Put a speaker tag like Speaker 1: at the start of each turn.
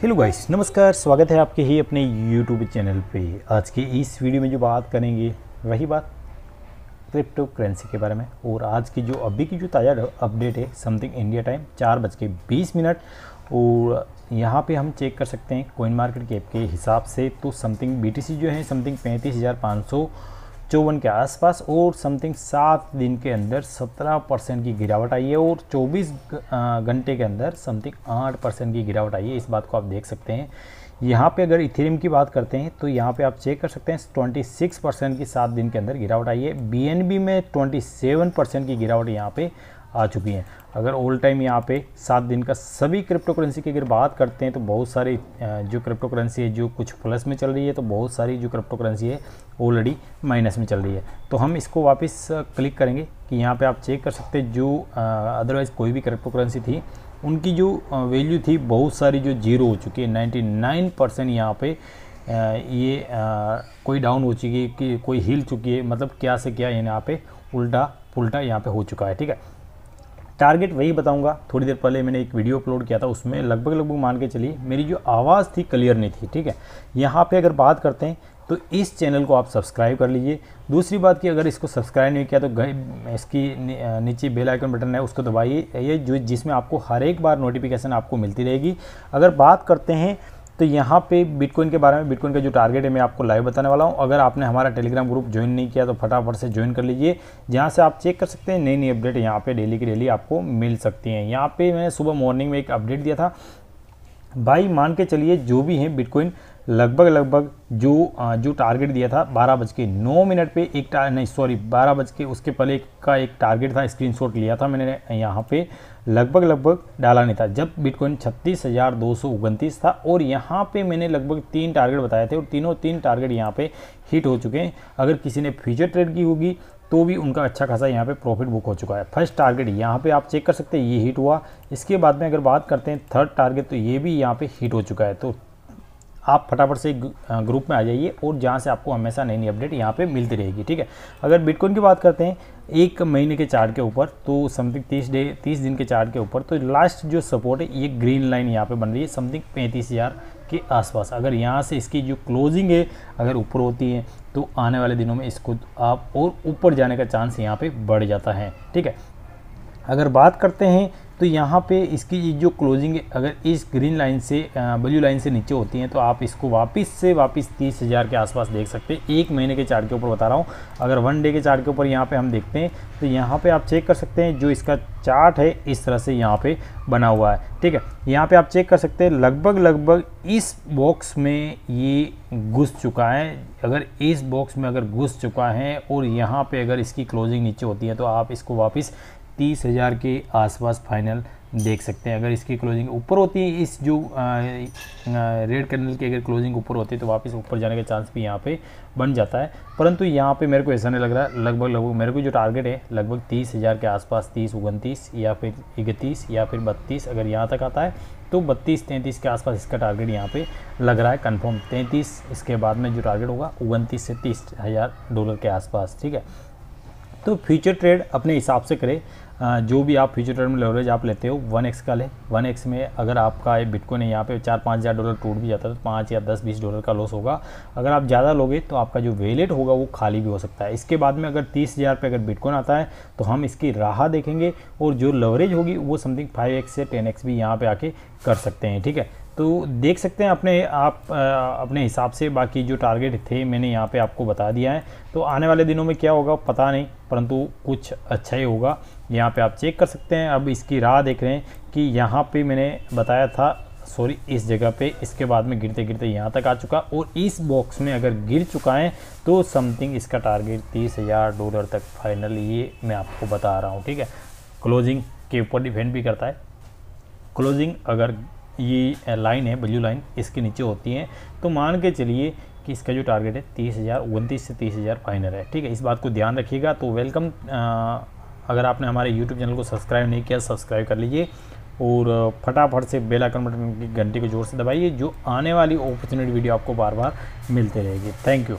Speaker 1: Hello guys नमस्कार, स्वागत है आपके ही अपने यूट्यूब चैनल पे। आज के इस वीडियो में जो बात करेंगे, वही बात क्रिप्टो करेंसी के बारे में। और आज की जो, अभी की जो ताज़ा अपडेट है समथिंग इंडिया टाइम चार बज के बीस मिनट। और यहाँ पे हम चेक कर सकते हैं कोइन मार्केट कैप के हिसाब से। तो समथिंग बीटीसी जो है समथिंग पैंतीस हज़ार पाँच सौ चौवन के आसपास और समथिंग सात दिन के अंदर सत्रह परसेंट की गिरावट आई है और चौबीस घंटे के अंदर समथिंग आठ परसेंट की गिरावट आई है। इस बात को आप देख सकते हैं। यहाँ पे अगर इथेरियम की बात करते हैं तो यहाँ पे आप चेक कर सकते हैं ट्वेंटी सिक्स परसेंट की सात दिन के अंदर गिरावट आई है। BNB में ट्वेंटी सेवन परसेंट की गिरावट यहाँ पे आ चुकी हैं। अगर ऑल टाइम यहाँ पे सात दिन का सभी क्रिप्टो करेंसी की अगर बात करते हैं तो बहुत सारी जो क्रिप्टो करेंसी है, जो कुछ प्लस में चल रही है तो बहुत सारी जो क्रिप्टो करेंसी है ऑलरेडी माइनस में चल रही है। तो हम इसको वापस क्लिक करेंगे कि यहाँ पे आप चेक कर सकते जो अदरवाइज़ कोई भी क्रिप्टो करेंसी थी, उनकी जो वैल्यू थी बहुत सारी जो ज़ीरो हो चुकी है। नाइन्टी नाइन परसेंट यहाँ पर ये कोई डाउन हो चुकी है कि कोई हिल चुकी है मतलब क्या से क्या यहाँ पे उल्टा पुल्टा यहाँ पे हो चुका है, ठीक है? टारगेट वही बताऊँगा। थोड़ी देर पहले मैंने एक वीडियो अपलोड किया था, उसमें लगभग लगभग मान के चलिए, मेरी जो आवाज़ थी क्लियर नहीं थी, ठीक है? यहाँ पे अगर बात करते हैं तो इस चैनल को आप सब्सक्राइब कर लीजिए। दूसरी बात कि अगर इसको सब्सक्राइब नहीं किया तो इसकी नीचे बेल आइकन बटन है, उसको दबाइए, ये जो, जिसमें आपको हर एक बार नोटिफिकेशन आपको मिलती रहेगी। अगर बात करते हैं तो यहाँ पे बिटकॉइन के बारे में बिटकॉइन का जो टारगेट है, मैं आपको लाइव बताने वाला हूँ। अगर आपने हमारा टेलीग्राम ग्रुप ज्वाइन नहीं किया तो फटाफट से ज्वाइन कर लीजिए। जहाँ से आप चेक कर सकते हैं नई नई अपडेट यहाँ पे डेली की डेली आपको मिल सकती हैं। यहाँ पे मैंने सुबह मॉर्निंग में एक अपडेट दिया था। भाई, मान के चलिए जो भी है बिटकॉइन लगभग लगभग जो जो टारगेट दिया था बारह बज के नौ मिनट पे एक नहीं सॉरी बारह बज के उसके पहले का एक टारगेट था स्क्रीनशॉट लिया था मैंने यहाँ पे। लगभग लगभग डाला नहीं था। जब बिटकॉइन छत्तीस हज़ार दो सौ उनतीस था और यहाँ पे मैंने लगभग तीन टारगेट बताए थे और तीनों तीन टारगेट यहाँ पे हिट हो चुके हैं। अगर किसी ने फ्यूचर ट्रेड की होगी तो भी उनका अच्छा खासा यहाँ पे प्रॉफिट बुक हो चुका है। फ़र्स्ट टारगेट यहाँ पे आप चेक कर सकते हैं, ये हिट हुआ। इसके बाद में अगर बात करते हैं थर्ड टारगेट तो ये भी यहाँ पे हिट हो चुका है। तो आप फटाफट से ग्रुप में आ जाइए और जहाँ से आपको हमेशा नई नई अपडेट यहाँ पे मिलती रहेगी, ठीक है? अगर बिटकॉइन की बात करते हैं, एक महीने के चार्ट के ऊपर तो समथिंग तीस डे, तीस दिन के चार्ट के ऊपर तो लास्ट जो सपोर्ट है, ये ग्रीन लाइन यहाँ पे बन रही है समथिंग पैंतीस हज़ार के आसपास। अगर यहाँ से इसकी जो क्लोजिंग है, अगर ऊपर होती है तो आने वाले दिनों में इसको आप और ऊपर जाने का चांस यहाँ पर बढ़ जाता है, ठीक है? अगर बात करते हैं तो यहाँ पे इसकी जो क्लोजिंग अगर इस ग्रीन लाइन से ब्लू लाइन से नीचे होती हैं तो आप इसको वापस से वापस तीस हज़ार के आसपास देख सकते हैं। एक महीने के चार्ट के ऊपर बता रहा हूँ। अगर वन डे के चार्ट के ऊपर यहाँ पे हम देखते हैं तो यहाँ पे आप चेक कर सकते हैं, जो इसका चार्ट है, इस तरह से यहाँ पे बना हुआ है। ठीक है? यहाँ पे आप चेक कर सकते हैं, लगभग लगभग इस बॉक्स में ये घुस चुका है। अगर इस बॉक्स में अगर घुस चुका है, और यहाँ पे अगर इसकी क्लोजिंग नीचे होती है तो आप इसको वापस तीस हज़ार के आसपास फाइनल देख सकते हैं। अगर इसकी क्लोजिंग ऊपर होती है इस जो रेड कैंडल की अगर क्लोजिंग ऊपर होती है तो वापस ऊपर जाने का चांस भी यहाँ पे बन जाता है। परंतु यहाँ पे मेरे को ऐसा नहीं लग रहा, लगभग लगभग, मेरे को जो टारगेट है, लगभग तीस हज़ार के आसपास, तीस, उनतीस या फिर इकतीस या फिर बत्तीस अगर यहाँ तक आता है तो बत्तीस, तैंतीस के आसपास इसका टारगेट यहाँ पे लग रहा है कन्फर्म तैंतीस इसके बाद में जो टारगेट होगा, उनतीस से तीस हज़ार डॉलर के आसपास, ठीक है? तो फ्यूचर ट्रेड अपने हिसाब से करें। जो भी आप फ्यूचर ट्रेड में लेवरेज आप लेते हो वन एक्स का ले। वन एक्स में अगर आपका ये बिटकॉइन यहाँ पे चार पाँच हज़ार डॉलर टूट भी जाता है तो पाँच या दस बीस डॉलर का लॉस होगा। अगर आप ज़्यादा लोगे तो आपका जो वेलेट होगा, वो खाली भी हो सकता है। इसके बाद में अगर तीस हज़ार पे अगर बिटकॉइन आता है तो हम इसकी राह देखेंगे और जो लवरेज होगी, वो समथिंग फाइव से टेन भी यहाँ पर आके कर सकते हैं, ठीक है? तो देख सकते हैं अपने आप आ, अपने हिसाब से बाकी जो टारगेट थे मैंने यहाँ पे आपको बता दिया है। तो आने वाले दिनों में क्या होगा पता नहीं परंतु कुछ अच्छा ही होगा। यहाँ पे आप चेक कर सकते हैं। अब इसकी राह देख रहे हैं कि यहाँ पे मैंने बताया था सॉरी इस जगह पे। इसके बाद में गिरते गिरते यहाँ तक आ चुका और इस बॉक्स में अगर गिर चुका है तो समथिंग इसका टारगेट तीस हज़ार डॉलर तक फाइनल ये मैं आपको बता रहा हूँ ठीक है। क्लोजिंग के ऊपर डिपेंड भी करता है। क्लोजिंग अगर ये लाइन है ब्लू लाइन इसके नीचे होती है। तो मान के चलिए कि इसका जो टारगेट है, तीस हज़ार, उनतीस से तीस हज़ार फाइनल है, ठीक है? इस बात को ध्यान रखिएगा। तो वेलकम अगर आपने हमारे यूट्यूब चैनल को सब्सक्राइब नहीं किया सब्सक्राइब कर लीजिए और फटाफट से बेल आइकन बटन की घंटी को ज़ोर से दबाइए, जो आने वाली अपॉर्चुनिटी वीडियो आपको बार बार मिलते रहेगी। Thank you